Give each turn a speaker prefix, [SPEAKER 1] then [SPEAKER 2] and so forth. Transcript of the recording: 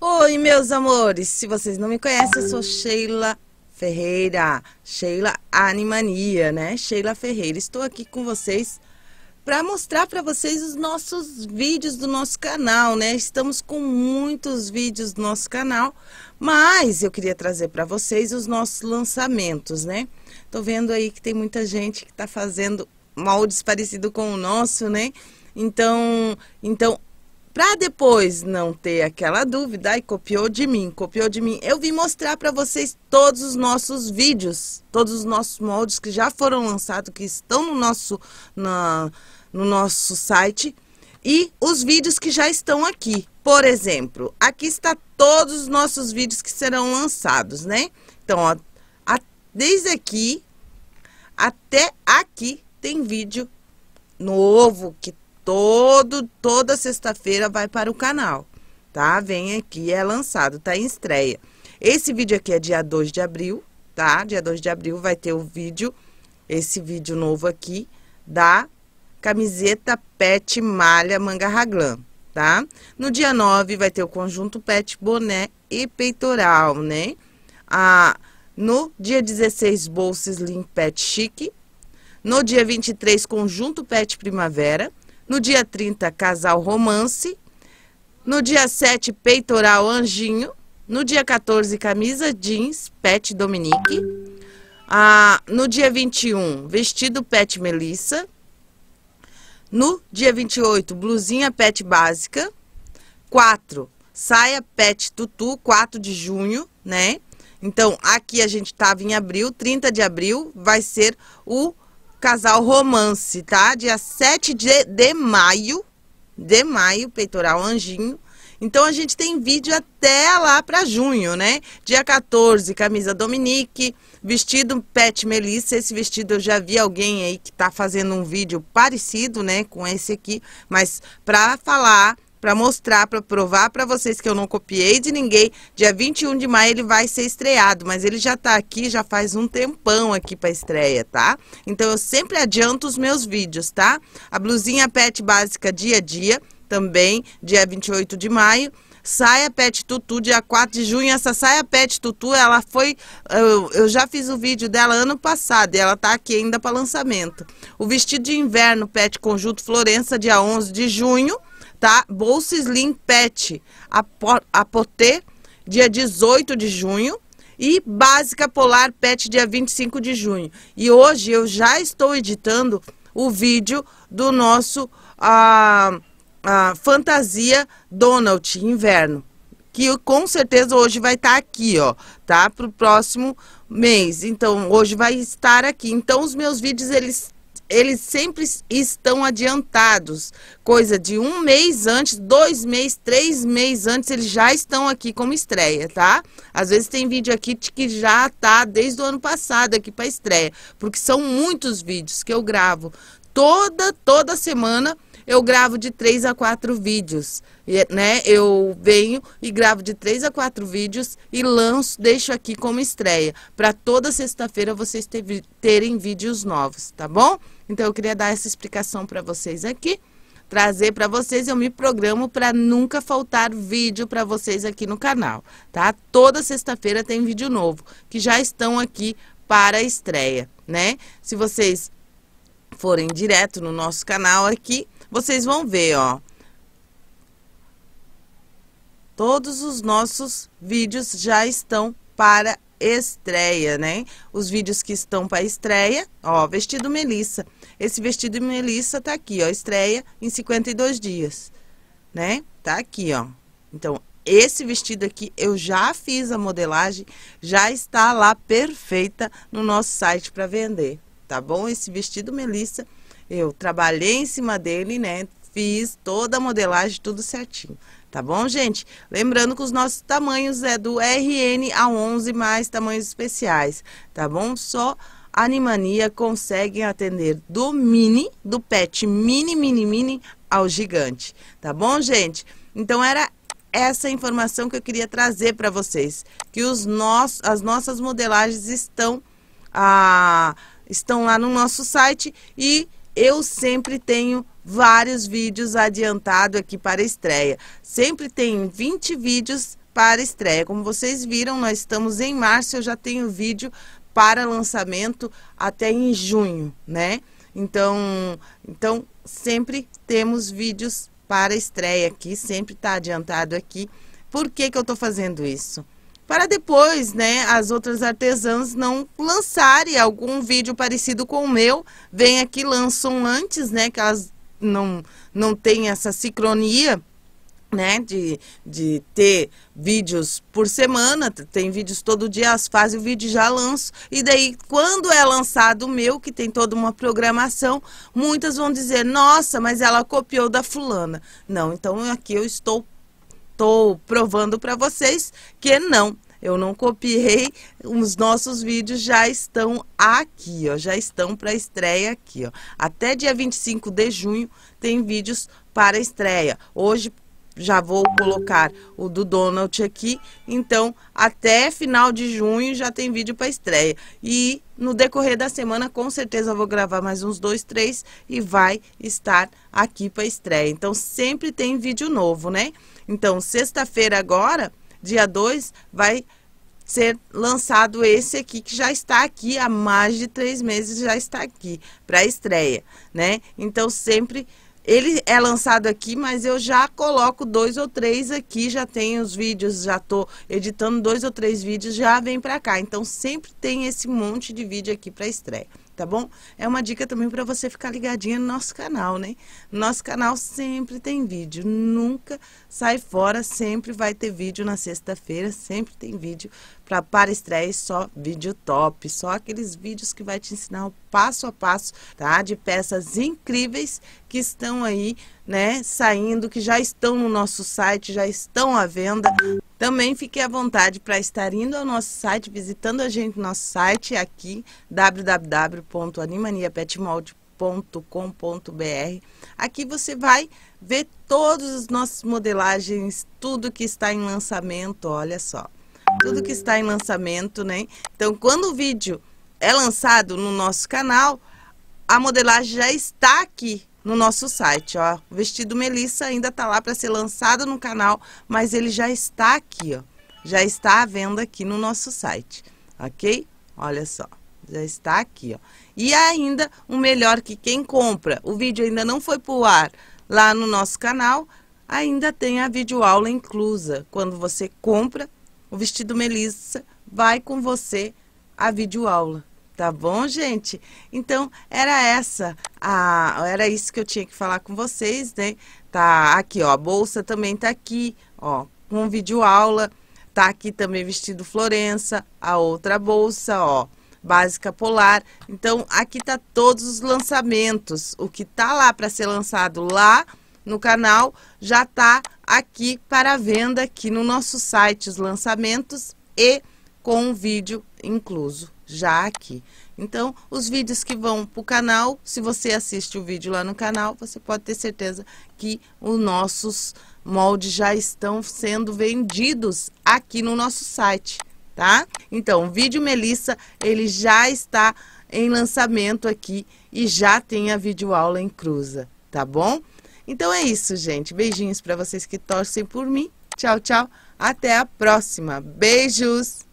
[SPEAKER 1] Oi, meus amores! Se vocês não me conhecem, eu sou Sheila Ferreira, Sheila Animania, né? Sheila Ferreira. Estou aqui com vocês para mostrar para vocês os nossos vídeos do nosso canal, né? Estamos com muitos vídeos do nosso canal, mas eu queria trazer para vocês os nossos lançamentos, né? Tô vendo aí que tem muita gente que está fazendo moldes parecido com o nosso, né? Então, então para depois não ter aquela dúvida, e copiou de mim, copiou de mim, eu vim mostrar para vocês todos os nossos vídeos, todos os nossos moldes que já foram lançados, que estão no nosso, na, no nosso site, e os vídeos que já estão aqui. Por exemplo, aqui está todos os nossos vídeos que serão lançados, né? Então, ó, a, desde aqui até aqui tem vídeo novo que todo, toda sexta-feira vai para o canal, tá? Vem aqui, é lançado, tá em estreia. Esse vídeo aqui é dia 2 de abril, tá? Dia 2 de abril vai ter o vídeo, esse vídeo novo aqui, da camiseta pet malha manga raglan, tá? No dia 9 vai ter o conjunto pet boné e peitoral, né? Ah, no dia 16, bolsa slim pet chique. No dia 23, conjunto pet primavera. No dia 30, casal romance. No dia 7, peitoral anjinho. No dia 14, camisa jeans, pet Dominique. Ah, no dia 21, vestido pet Melissa. No dia 28, blusinha pet básica. 4, saia pet tutu, 4 de junho, né? Então, aqui a gente estava em abril, 30 de abril, vai ser o Casal Romance, tá? Dia 7 de, de maio, de maio, peitoral anjinho. Então, a gente tem vídeo até lá para junho, né? Dia 14, camisa Dominique, vestido Pet Melissa. Esse vestido eu já vi alguém aí que tá fazendo um vídeo parecido, né, com esse aqui. Mas para falar para mostrar, para provar para vocês que eu não copiei de ninguém. Dia 21 de maio ele vai ser estreado, mas ele já está aqui, já faz um tempão aqui para estreia, tá? Então eu sempre adianto os meus vídeos, tá? A blusinha pet básica dia a dia, também, dia 28 de maio. Saia Pet Tutu, dia 4 de junho. Essa saia Pet Tutu, ela foi. Eu, eu já fiz o vídeo dela ano passado e ela tá aqui ainda para lançamento. O vestido de inverno Pet Conjunto Florença, dia 11 de junho tá? Bolsa Slim Pet, a Potê, dia 18 de junho. E Básica Polar Pet, dia 25 de junho. E hoje eu já estou editando o vídeo do nosso a, a Fantasia Donald Inverno. Que com certeza hoje vai estar tá aqui, ó, tá? Para o próximo mês. Então, hoje vai estar aqui. Então, os meus vídeos, eles eles sempre estão adiantados. Coisa de um mês antes, dois meses, três meses antes, eles já estão aqui como estreia, tá? Às vezes tem vídeo aqui que já tá desde o ano passado aqui para estreia, porque são muitos vídeos que eu gravo toda, toda semana eu gravo de três a quatro vídeos, né? Eu venho e gravo de três a quatro vídeos e lanço, deixo aqui como estreia, para toda sexta-feira vocês terem vídeos novos, tá bom? Então eu queria dar essa explicação para vocês aqui trazer para vocês. Eu me programo para nunca faltar vídeo para vocês aqui no canal, tá? Toda sexta-feira tem vídeo novo, que já estão aqui para a estreia, né? Se vocês forem direto no nosso canal aqui, vocês vão ver, ó. Todos os nossos vídeos já estão para estreia, né? Os vídeos que estão para estreia, ó, vestido Melissa. Esse vestido Melissa tá aqui, ó, estreia em 52 dias, né? Tá aqui, ó. Então, esse vestido aqui eu já fiz a modelagem, já está lá perfeita no nosso site para vender, tá bom? Esse vestido Melissa eu trabalhei em cima dele, né? Fiz toda a modelagem, tudo certinho. Tá bom, gente? Lembrando que os nossos tamanhos é do RN a 11 mais tamanhos especiais, tá bom? Só Animania consegue atender do mini, do pet mini, mini, mini ao gigante, tá bom, gente? Então era essa informação que eu queria trazer para vocês, que os nossos, as nossas modelagens estão, ah, estão lá no nosso site e eu sempre tenho vários vídeos adiantados aqui para estreia. Sempre tenho 20 vídeos para estreia. Como vocês viram, nós estamos em março, eu já tenho vídeo para lançamento até em junho, né? Então, então sempre temos vídeos para estreia aqui, sempre está adiantado aqui. Por que, que eu estou fazendo isso? Para depois, né, as outras artesãs não lançarem algum vídeo parecido com o meu, vem aqui, lançam antes, né, que elas não, não têm essa sincronia, né, de, de ter vídeos por semana, tem vídeos todo dia, elas fazem o vídeo já lanço, e daí quando é lançado o meu, que tem toda uma programação, muitas vão dizer, nossa, mas ela copiou da fulana. Não, então aqui eu estou estou provando para vocês que não. Eu não copiei, os nossos vídeos já estão aqui, ó, já estão para estreia aqui, ó. Até dia 25 de junho tem vídeos para estreia. Hoje já vou colocar o do Donald aqui, então até final de junho já tem vídeo para estreia. E no decorrer da semana, com certeza, vou gravar mais uns dois, três e vai estar aqui para estreia. Então sempre tem vídeo novo, né? Então, sexta-feira agora, dia 2, vai ser lançado esse aqui, que já está aqui há mais de três meses, já está aqui para estreia, né? Então, sempre ele é lançado aqui, mas eu já coloco dois ou três aqui, já tenho os vídeos, já estou editando dois ou três vídeos, já vem para cá. Então, sempre tem esse monte de vídeo aqui para estreia tá bom? É uma dica também para você ficar ligadinha no nosso canal, né? Nosso canal sempre tem vídeo, nunca sai fora, sempre vai ter vídeo na sexta-feira, sempre tem vídeo para para estreia, só vídeo top, só aqueles vídeos que vai te ensinar o passo a passo, tá? De peças incríveis que estão aí, né, saindo, que já estão no nosso site, já estão à venda. Também fique à vontade para estar indo ao nosso site, visitando a gente no nosso site aqui, www.animaniapetmold.com.br. Aqui você vai ver todas as nossas modelagens, tudo que está em lançamento, olha só. Tudo que está em lançamento, né? Então, quando o vídeo é lançado no nosso canal, a modelagem já está aqui no nosso site, ó. O vestido Melissa ainda tá lá para ser lançado no canal, mas ele já está aqui, ó. Já está à venda aqui no nosso site, ok? Olha só, já está aqui, ó. E ainda, o melhor que quem compra, o vídeo ainda não foi pro ar lá no nosso canal, ainda tem a videoaula inclusa. Quando você compra o vestido Melissa, vai com você a videoaula. Tá bom, gente? Então, era essa, a, era isso que eu tinha que falar com vocês, né? Tá aqui, ó, a bolsa também tá aqui, ó, com vídeo aula. Tá aqui também vestido Florença, a outra bolsa, ó, básica polar. Então, aqui tá todos os lançamentos. O que tá lá para ser lançado lá no canal já tá aqui para venda aqui no nosso site, os lançamentos e com o vídeo incluso já aqui. Então, os vídeos que vão para o canal, se você assiste o vídeo lá no canal, você pode ter certeza que os nossos moldes já estão sendo vendidos aqui no nosso site, tá? Então, o vídeo Melissa, ele já está em lançamento aqui e já tem a videoaula em cruza, tá bom? Então é isso, gente. Beijinhos para vocês que torcem por mim. Tchau, tchau. Até a próxima. Beijos!